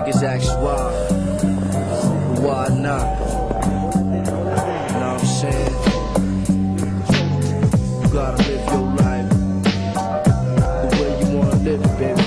niggas ask why. Why not? You Know what I'm saying? You gotta live your life the way you wanna live it, baby.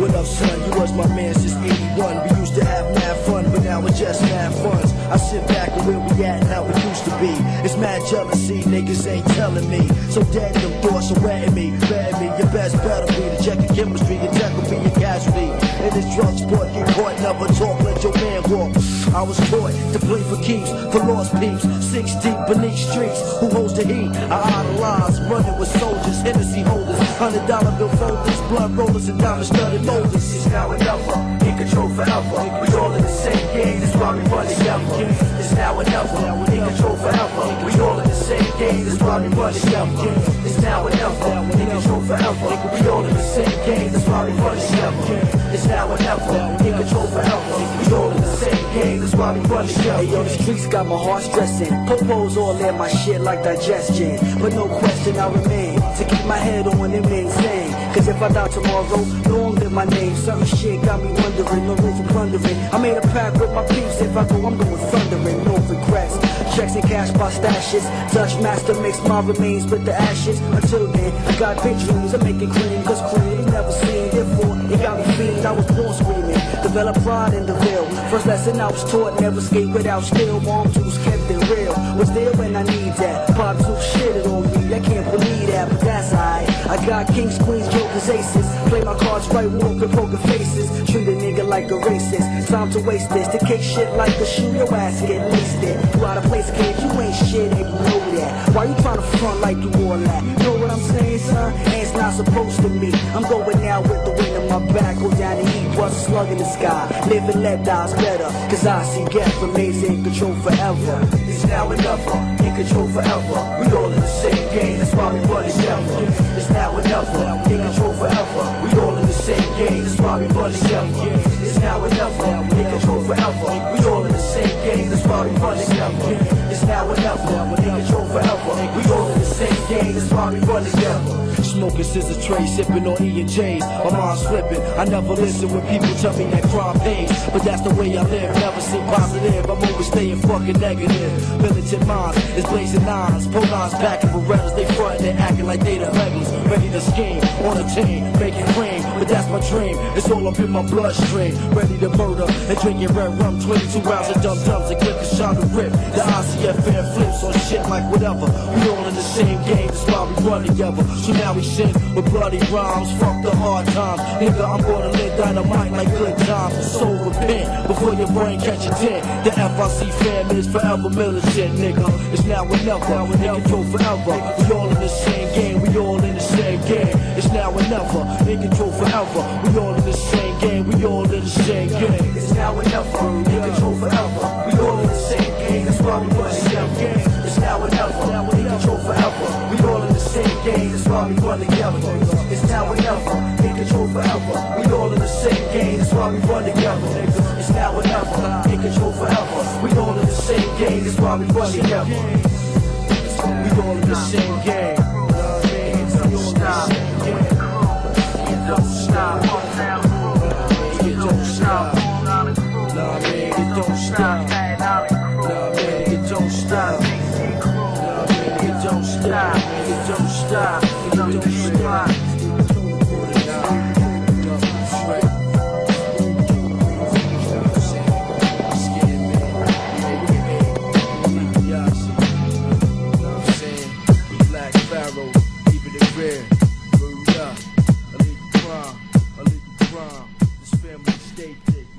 What up, son? You was my man since 81. We used to have mad fun, but now it's just mad funds. I sit back and where we at and how it used to be. It's mad jealousy, niggas ain't telling me. So dead them thoughts are me, betting me. Your best better be to check your chemistry, your tech will be your casualty. In this drug sport, get caught, never talk, let your man walk. I was taught to play for keeps, for lost peeps. Six deep beneath streets, who holds the heat? I idolize, running with soldiers, Hennessy holders, hundred dollar bill folders, blood rollers, and diamond studded molders. It's now enough, in control forever. We all in the same game, that's why we run together. It's now enough, in control forever. Why run together. It's now enough, uh, in control forever. We all in the same game, that's why we run together. It's now enough, uh, in control forever. We all in the same game, that's why we run Hey yo, the streets got my heart stressing. Popos all in my shit like digestion. But no question I remain to keep my head on and maintain. Cause if I die tomorrow, long live my name. Certain shit got me wondering, no room for plundering. I made a pact with my peeps. If I go, I'm going thundering, no. Checks and cash by stashes. Dutch master mix my remains with the ashes. Until then, I got big dreams. I'm making cream, cause cream ain't never seen. Therefore, it got me feeling. I was born screaming. Develop pride in the real. First lesson I was taught, never skate without skill. Mom tools kept it real. Was there when I need that. Pop took shit on me. I can't believe that, but that's. I got kings, queens, jokers, aces. Play my cards right, walking, poker faces. Treat a nigga like a racist. Time to waste this. To kick shit like a shoe, your ass get wasted. You out of place, kid. You ain't shit, and you know that. Why you trying to front like you all that? You know what I'm saying, son? And it's not supposed to be. I'm going out with the wind in my back. Go down the heat, bust a slug in the sky. Live and let die's better. Cause I see death in control forever. It's now enough, uh, in control forever. We now enough, uh, in control forever. We all in the same game, that's why we run together. It's now enough, uh, in control forever. We all in the same game, that's why we run together. Smoking scissor tray, sipping on E and J's. My mind's flipping. I never listen when people tell me that crime pays, but that's the way I live. Never seem positive. I'm always staying fucking negative. Militant minds is blazing nines, pull nines back in Berettas. They frontin' and acting like they the regulars, ready to scheme on a team, making cream. But that's my dream. It's all up in my bloodstream, ready to murder and drinking red rum. 22 rounds of dum dums and click a shot of rip. The ICFN flips on shit like whatever. We all in the same game. Together. So now we sing with bloody rhymes. Fuck the hard times. Nigga, I'm gonna live dynamite like good times. So repent before your brain catch a dent. The FIC fam is forever militant, nigga. It's now or never. We control forever. We all in the same game. We all in the same game. It's now or never. In control forever. We all in the same game. We all in the same game. It's now or never. in control forever. We run together. It's now enough, uh, in control forever. We all in the same game, that's why we run together. It's now enough, uh, in control forever. We all in the same game, that's why we run together. We all in the same game. Stop, don't family stay thick.